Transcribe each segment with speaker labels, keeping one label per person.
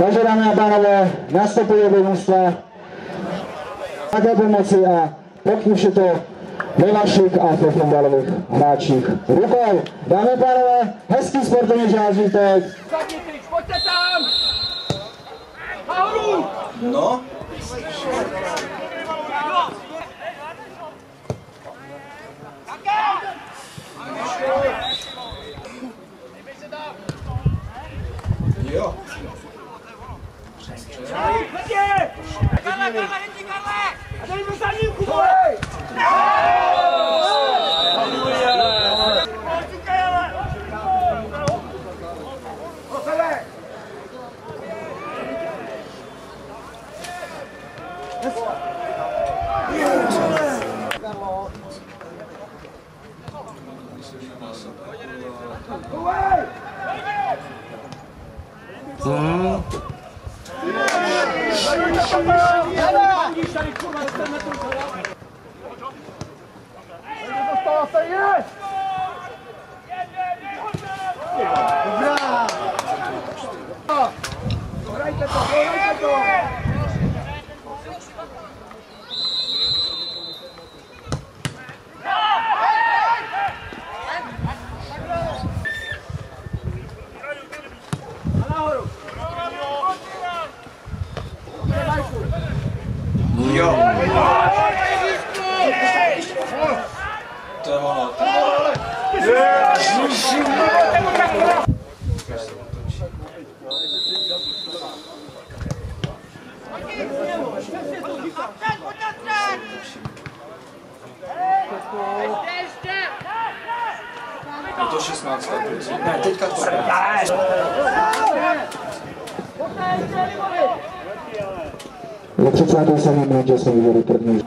Speaker 1: Takže dámy a pánové, nastupuje do mužstva. Také pomoci a pokým to ve vašich a ve fotbalových hráčích rukou. Dámy a pánové, hezký sportovní žářítek.
Speaker 2: Pojďte tam! Karle, Karle, jedni, سيد to
Speaker 3: 16 let. Ne, teďka to
Speaker 1: Je 37. manželství výboru první.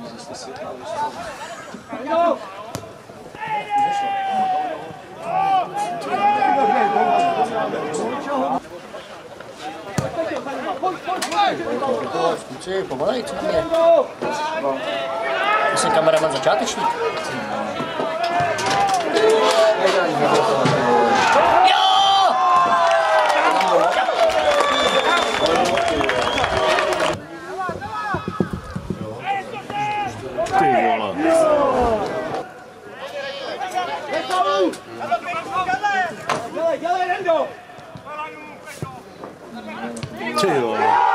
Speaker 4: Pojď, pojď, pojď! Pojď, pojď, pojď! Pojď, začátečník.
Speaker 2: 这
Speaker 5: 个。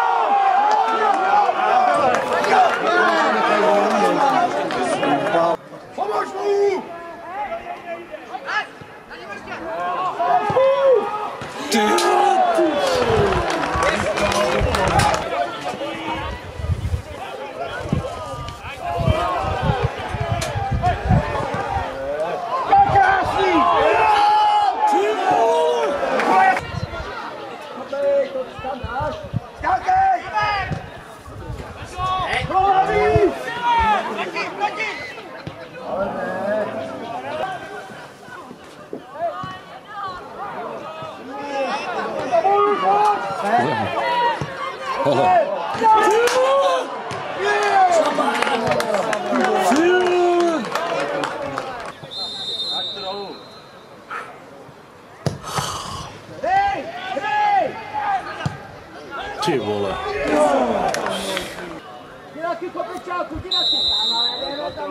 Speaker 5: addicted.
Speaker 2: Diráky kopečáku, diráky! Tam ale jdeme tam